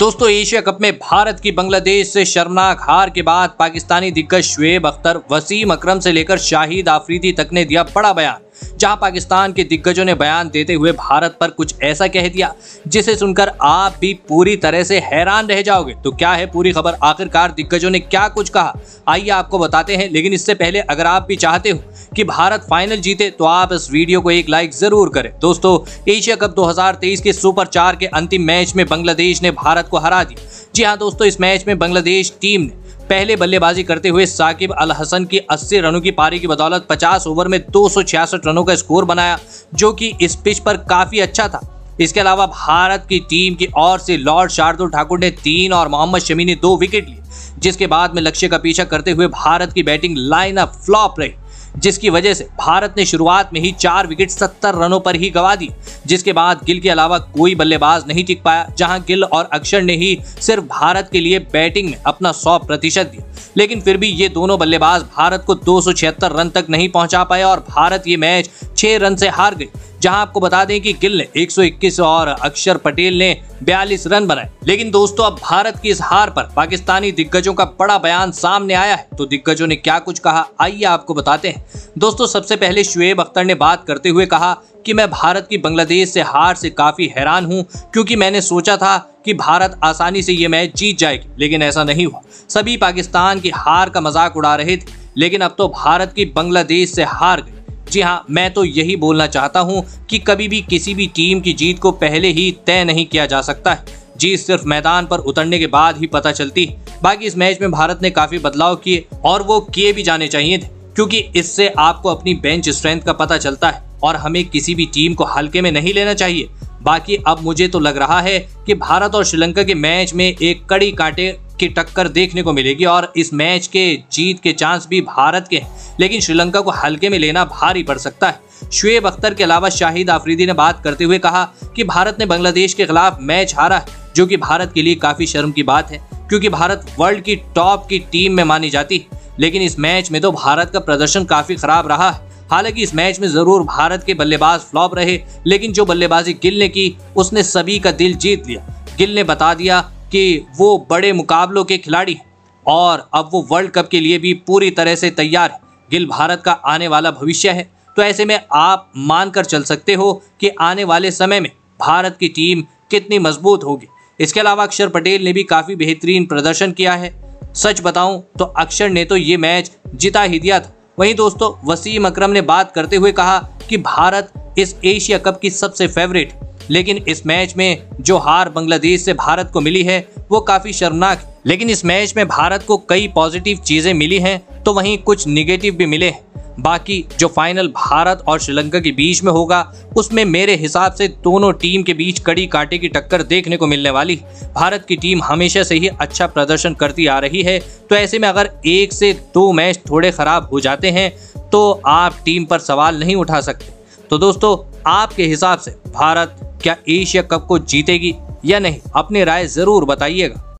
दोस्तों, Asia cup में भारत की बांग्लादेश से शर्मनाक हार के बाद पाकिस्तानी दिग्गज शुएब अख्तर, वसीम अकरम से लेकर शाहिद आफरीदी तक ने दिया बड़ा बयान, जहाँ पाकिस्तान के दिग्गजों ने बयान देते हुए भारत पर कुछ ऐसा कह दिया, जिसे सुनकर आप भी पूरी तरह से हैरान रह जाओगे। तो क्या है पूरी खबर? आखिरकार दिग्गजों ने क्या कुछ कहा? आइए आपको बताते हैं, लेकिन इससे पहले अगर आप भी चाहते हो कि भारत फाइनल जीते तो आप इस वीडियो को एक लाइक ज़रूर करें। दोस्तों, एशिया कप 2023 के सुपर चार के अंतिम मैच में बांग्लादेश ने भारत को हरा दिया। जी हाँ दोस्तों, इस मैच में बांग्लादेश टीम ने पहले बल्लेबाजी करते हुए साकिब अल हसन की 80 रनों की पारी की बदौलत 50 ओवर में दो सौ छियासठ रनों का स्कोर बनाया, जो कि इस पिच पर काफ़ी अच्छा था। इसके अलावा भारत की टीम की ओर से लॉर्ड शार्दुल ठाकुर ने तीन और मोहम्मद शमी ने दो विकेट लिए, जिसके बाद में लक्ष्य का पीछा करते हुए भारत की बैटिंग लाइनअप फ्लॉप रही। जिसकी वजह से भारत ने शुरुआत में ही चार विकेट सत्तर रनों पर ही गवा दी। जिसके बाद गिल के अलावा कोई बल्लेबाज नहीं टिक पाया, जहाँ गिल और अक्षर ने ही सिर्फ़ भारत के लिए बैटिंग में अपना सौ प्रतिशत दिया। लेकिन फिर भी ये दोनों बल्लेबाज भारत को दो रन तक नहीं पहुँचा पाए और भारत ये मैच छह रन से हार गई जहाँ आपको बता दें कि गिल ने 121 और अक्षर पटेल ने 42 रन बनाए। लेकिन दोस्तों, अब भारत की इस हार पर पाकिस्तानी दिग्गजों का बड़ा बयान सामने आया है। तो दिग्गजों ने क्या कुछ कहा? आइए आपको बताते हैं। दोस्तों, सबसे पहले शुएब अख्तर ने बात करते हुए कहा कि मैं भारत की बांग्लादेश से हार से काफ़ी हैरान हूँ, क्योंकि मैंने सोचा था कि भारत आसानी से ये मैच जीत जाएगी, लेकिन ऐसा नहीं हुआ। सभी पाकिस्तान की हार का मज़ाक उड़ा रहे थे, लेकिन अब तो भारत की बांग्लादेश से हार गई जी हाँ मैं तो यही बोलना चाहता हूँ कि कभी भी किसी भी टीम की जीत को पहले ही तय नहीं किया जा सकता है। जीत सिर्फ़ मैदान पर उतरने के बाद ही पता चलती है। बाकी इस मैच में भारत ने काफ़ी बदलाव किए, और वो किए भी जाने चाहिए थे। क्योंकि इससे आपको अपनी बेंच स्ट्रेंथ का पता चलता है और हमें किसी भी टीम को हल्के में नहीं लेना चाहिए। बाकी अब मुझे तो लग रहा है कि भारत और श्रीलंका के मैच में एक कड़ी कांटे की टक्कर देखने को मिलेगी और इस मैच के जीत के चांस भी भारत के हैं। लेकिन श्रीलंका को हल्के में लेना भारी पड़ सकता है। शुएब अख्तर के अलावा शाहिद आफरीदी ने बात करते हुए कहा कि भारत ने बांग्लादेश के खिलाफ मैच हारा है, जो कि भारत के लिए काफ़ी शर्म की बात है, क्योंकि भारत वर्ल्ड की टॉप की टीम में मानी जाती है। लेकिन इस मैच में तो भारत का प्रदर्शन काफ़ी खराब रहा। है हालाँकि इस मैच में ज़रूर भारत के बल्लेबाज फ्लॉप रहे, लेकिन जो बल्लेबाजी गिल ने की, उसने सभी का दिल जीत लिया। गिल ने बता दिया कि वो बड़े मुकाबलों के खिलाड़ी हैं और अब वो वर्ल्ड कप के लिए भी पूरी तरह से तैयार है। गिल भारत का आने वाला भविष्य है। तो ऐसे में आप मानकर चल सकते हो कि आने वाले समय में भारत की टीम कितनी मज़बूत होगी। इसके अलावा अक्षर पटेल ने भी काफ़ी बेहतरीन प्रदर्शन किया है। सच बताऊँ तो अक्षर ने तो ये मैच जिता ही दिया था। वहीं दोस्तों, वसीम अकरम ने बात करते हुए कहा कि भारत इस एशिया कप की सबसे फेवरेट लेकिन इस मैच में जो हार बांग्लादेश से भारत को मिली है, वो काफ़ी शर्मनाक। लेकिन इस मैच में भारत को कई पॉजिटिव चीज़ें मिली हैं तो वहीं कुछ निगेटिव भी मिले हैं। बाकी जो फाइनल भारत और श्रीलंका के बीच में होगा, उसमें मेरे हिसाब से दोनों टीम के बीच कड़ी कांटे की टक्कर देखने को मिलने वाली। भारत की टीम हमेशा से ही अच्छा प्रदर्शन करती आ रही है। तो ऐसे में अगर एक से दो मैच थोड़े खराब हो जाते हैं तो आप टीम पर सवाल नहीं उठा सकते। तो दोस्तों, आपके हिसाब से भारत क्या एशिया कप को जीतेगी या नहीं, अपनी राय ज़रूर बताइएगा।